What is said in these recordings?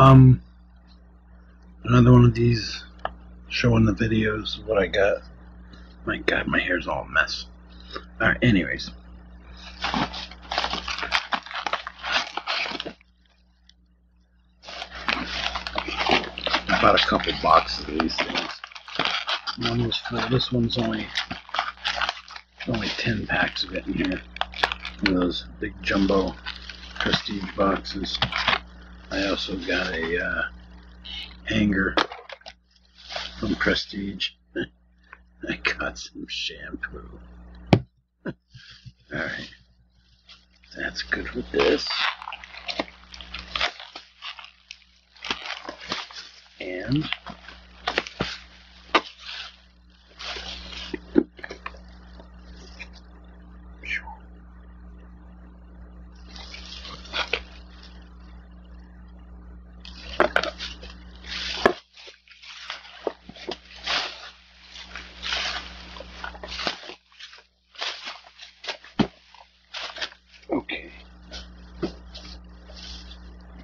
Um, another one of these showing the videos what I got. My God, my hair's all a mess. All right, anyways. I bought a couple boxes of these things. One was full. This one's only only ten packs of it in here. One of those big jumbo prestige boxes. I also got a uh, hanger from Prestige. I got some shampoo. Alright. That's good with this. And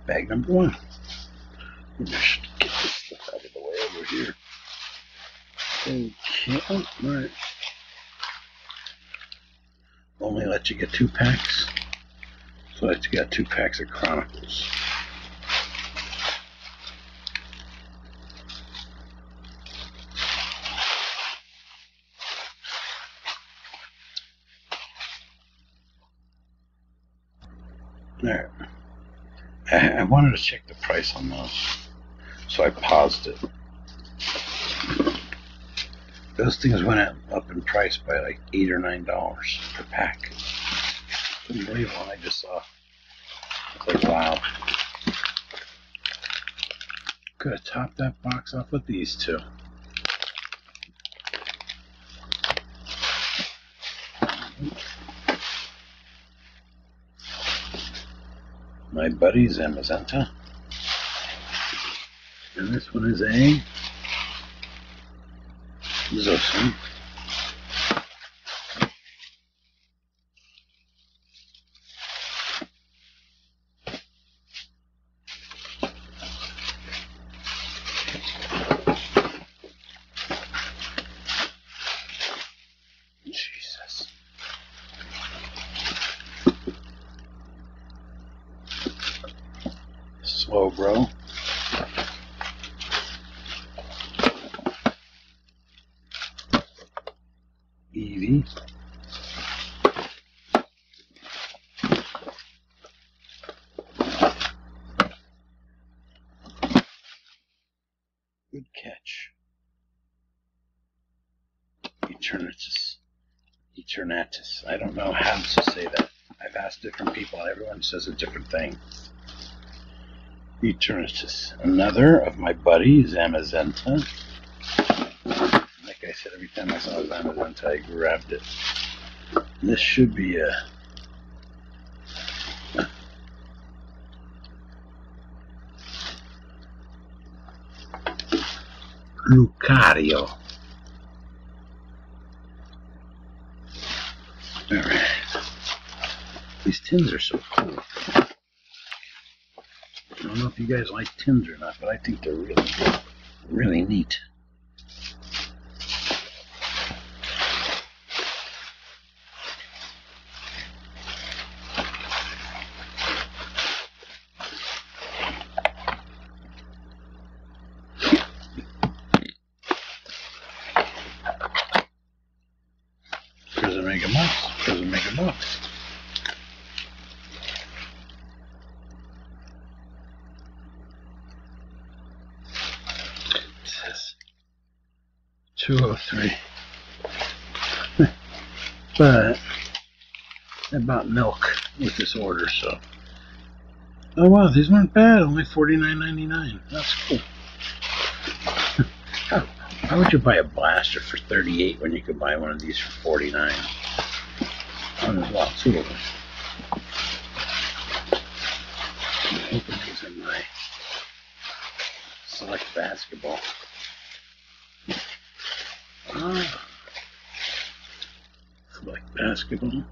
Bag number one. Just get this stuff out of the way over here. Okay. Oh, alright. Only let you get two packs. So I get two packs of Chronicles. Alright. I, wanted to check the price on those, so I paused it. Those things went up- in price by like eight or nine dollars per pack. Couldn't believe one I just saw. It's like wow. Could have topped that box off with these two. My buddy's Amazenta. And this one is a Zacian. Jesus. Slow, bro. Eevee. Good catch. Eternatus. Eternatus. I don't know how to say that. I've asked different people, and everyone says a different thing. Eternatus. Another of my buddies, Amazenta. Like I said, every time I saw Zamazenta, I grabbed it. This should be a. Lucario. Alright. These tins are so cool. I don't know if you guys like tins or not, but I think they're really, really neat. Prison Mega Box. Prison Mega Box. 203. but I bought milk with this order, so. Oh wow, these weren't bad. Only forty nine ninety nine. That's cool. How, why would you buy a blaster for thirty eight when you could buy one of these for forty nine? Oh, there's lots of them. Open these in my select basketball high. Select basketball.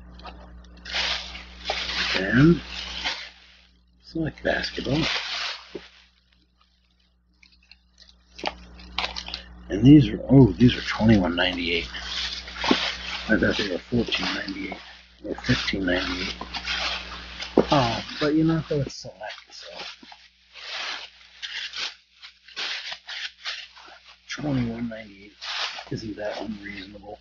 And select basketball. And these are oh, these are twenty one ninety eight. I thought they were fourteen ninety eight or fifteen ninety eight. Oh, but you know though it's select, so twenty one ninety eight isn't that unreasonable.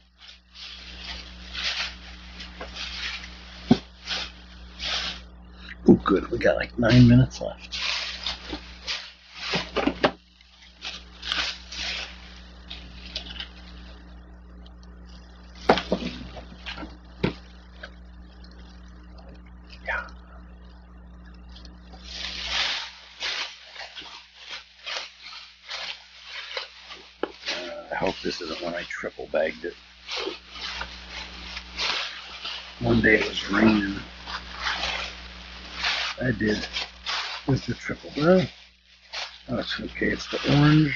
Oh, good. We got like nine minutes left. Yeah. Uh, I hope this isn't when I triple bagged it. One it was raining. I did with the triple bag. Oh, it's okay. It's the orange.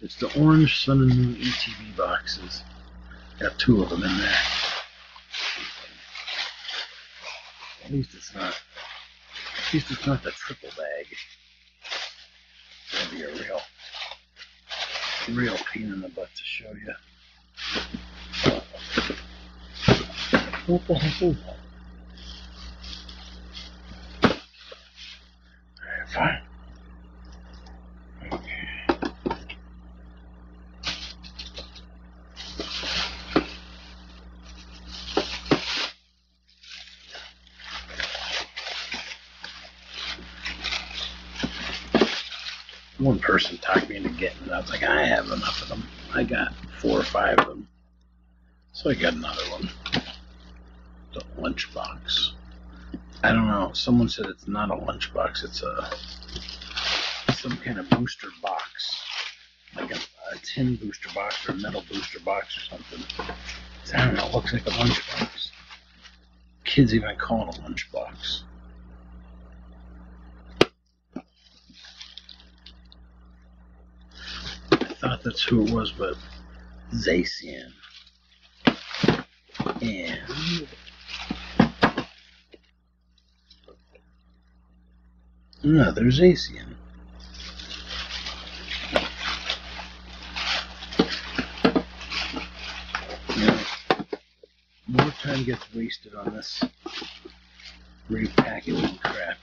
It's the orange Sun and Moon ETB boxes. Got two of them in there. At least it's not. At least it's not the triple bag. That'd be a real, real pain in the butt to show you. Fine. One person talked me into getting it. I was like, I have enough of them. I got four or five of them. So I got another one. The lunchbox. I don't know. Someone said it's not a lunchbox. It's a some kind of booster box, like a, a tin booster box or a metal booster box or something. I don't know. It looks like a lunchbox. Kids even call it a lunchbox. I thought that's who it was, but Zacian. And another Zacian. More time gets wasted on this repackaging crap.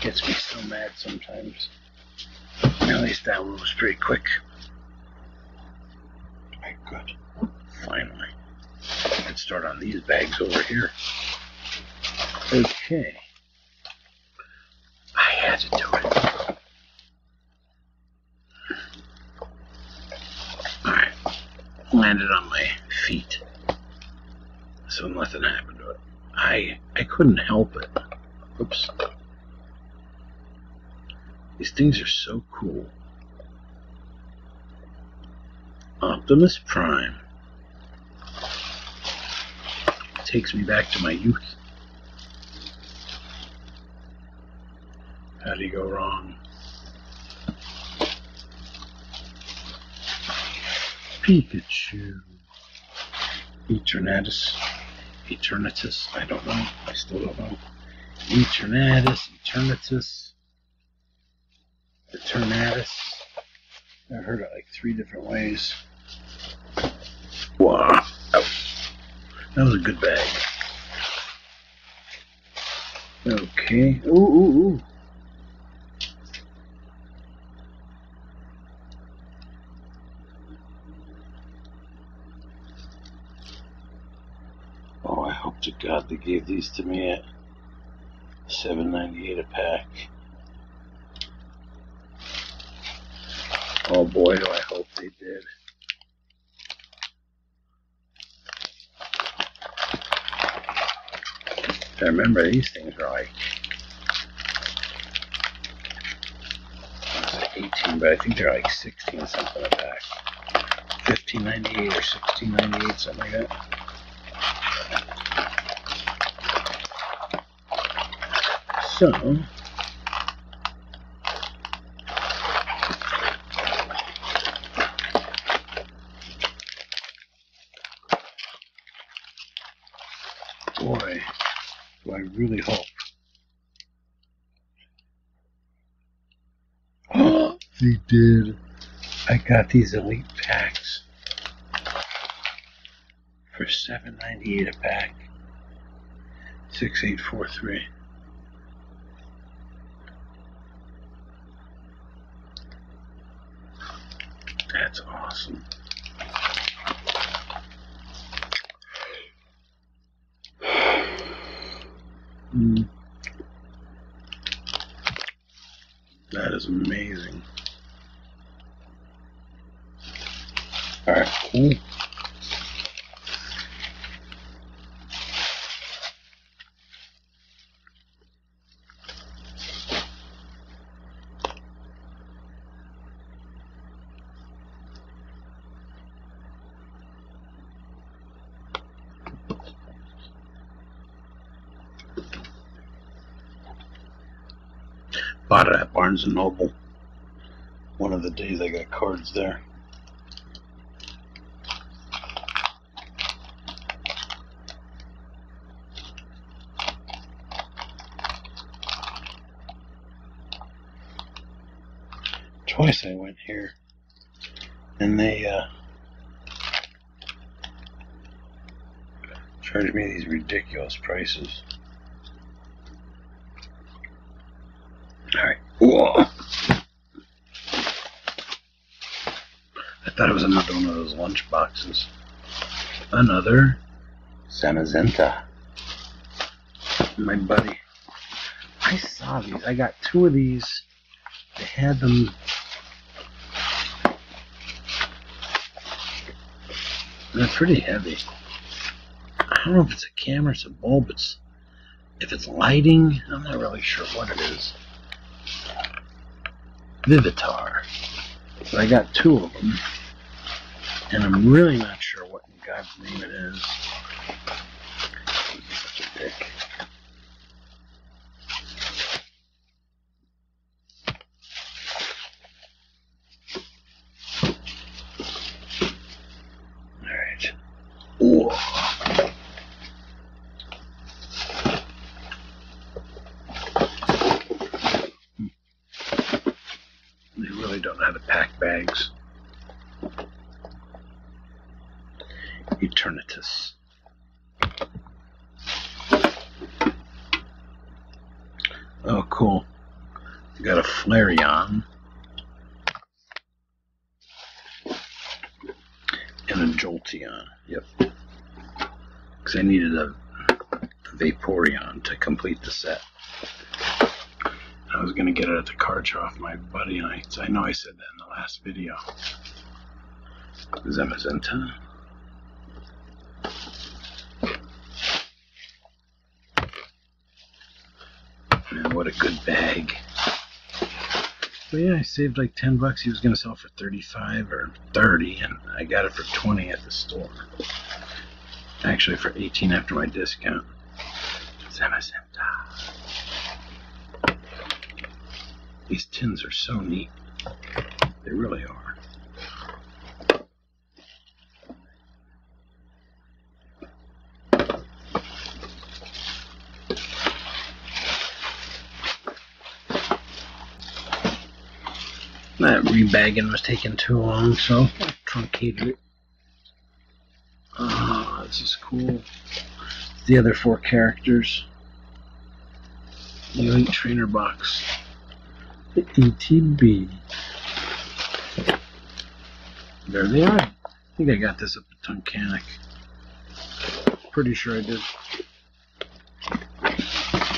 Gets me so mad sometimes. At least that one was pretty quick. Okay, good. Finally. Let's start on these bags over here. Okay. Had to do it. Alright. Landed on my feet. So nothing happened to it. I I couldn't help it. Oops. These things are so cool. Optimus Prime takes me back to my youth. How do you go wrong? Pikachu. Eternatus. Eternatus. I don't know. I still don't know. Eternatus. Eternatus. Eternatus. I heard it like three different ways. Wow. That was a good bag. Okay. Ooh, ooh, ooh. Oh, I hope to God they gave these to me at seven ninety eight a pack. Oh boy, do I hope they did. I remember these things are like I 18, but I think they're like 16 something a pack. 15.98 or 16.98, something like that. So, boy, do I really hope. Oh, they did. I got these elite packs for seven ninety eight a pack. Six eight four three. That's awesome. Mm. That is amazing. Alright, cool. Bought it at Barnes Noble. One of the days I got cards there. Twice I went here, and they uh, charged me these ridiculous prices. Alright. Whoa. I thought it was another one of those lunch boxes. Another Zamazenta. My buddy. I saw these. I got two of these. They had them. They're pretty heavy. I don't know if it's a camera, it's a bulb, it's if it's lighting, I'm not really sure what it is. Vivitar. But I got two of them. And I'm really not sure what in God's name it is. They really don't know how to pack bags. Eternatus. Oh, cool. Got a Flareon. And a Jolteon. Yep. Because I needed a Vaporeon to complete the set. I was gonna get it at the card show off my buddy and I, I know I said that in the last video. Zamazenta. What a good bag. But yeah, I saved like 10 bucks. He was gonna sell for 35 or 30 and I got it for 20 at the store. Actually for 18 after my discount. These tins are so neat. They really are. That rebagging was taking too long, so truncated it. Ah, this is cool. The other four characters. The Elite Trainer box. The ETB. There they are. I think I got this up at Tunkanic. Pretty sure I did.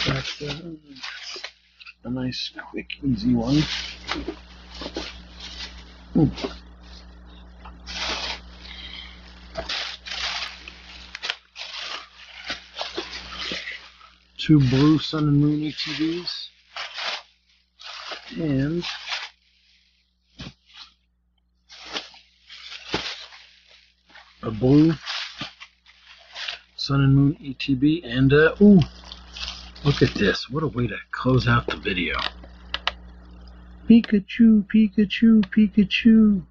That's uh, a nice, quick, easy one. Two blue Sun and Moon ETBs. And a blue Sun and Moon ETB and uh ooh look at this what a way to close out the video Pikachu Pikachu Pikachu